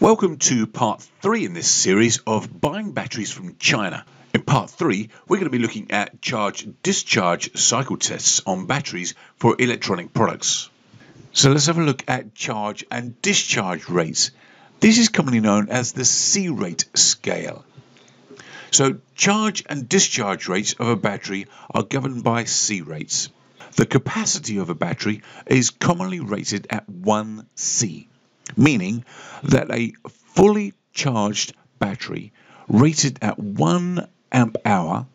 Welcome to part three in this series of buying batteries from China. In part three, we're going to be looking at charge discharge cycle tests on batteries for electronic products. So let's have a look at charge and discharge rates. This is commonly known as the C rate scale. So charge and discharge rates of a battery are governed by C rates. The capacity of a battery is commonly rated at 1C, meaning that a fully charged battery rated at 1 amp hour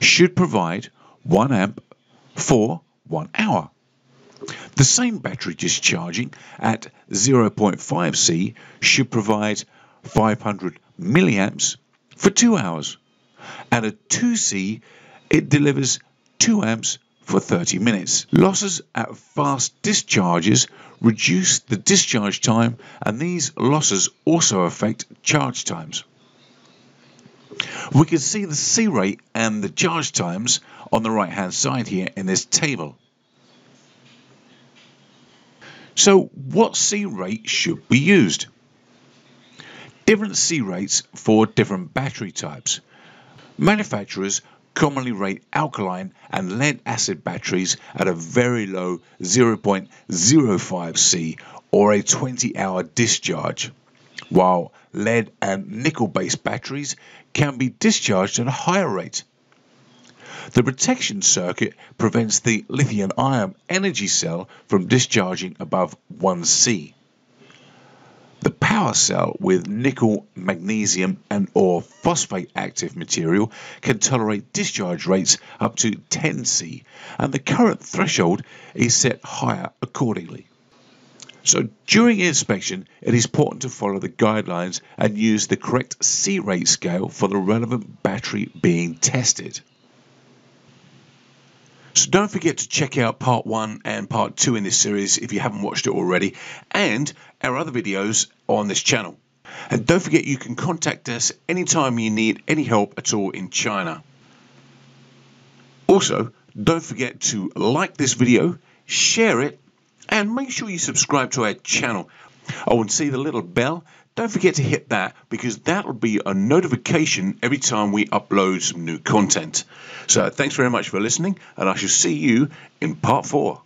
should provide 1 amp for 1 hour. The same battery discharging at 0.5C should provide 500 milliamps for 2 hours. And at 2C, it delivers 2 amps for 30 minutes. Losses at fast discharges reduce the discharge time, and these losses also affect charge times. We can see the C rate and the charge times on the right hand side here in this table. So what C rate should be used? Different C rates for different battery types. Manufacturers commonly rate alkaline and lead acid batteries at a very low 0.05 C or a 20 hour discharge, while lead and nickel based batteries can be discharged at a higher rate. The protection circuit prevents the lithium ion energy cell from discharging above 1C. Power cell with nickel, manganese and or phosphate active material can tolerate discharge rates up to 10C and the current threshold is set higher accordingly. So during inspection, it is important to follow the guidelines and use the correct C rate scale for the relevant battery being tested. So don't forget to check out part one and part two in this series if you haven't watched it already, and our other videos on this channel. And don't forget you can contact us anytime you need any help at all in China. Also, don't forget to like this video, share it, and make sure you subscribe to our channel. Oh, and see the little bell? Don't forget to hit that because that'll be a notification every time we upload some new content. So thanks very much for listening, and I shall see you in part four.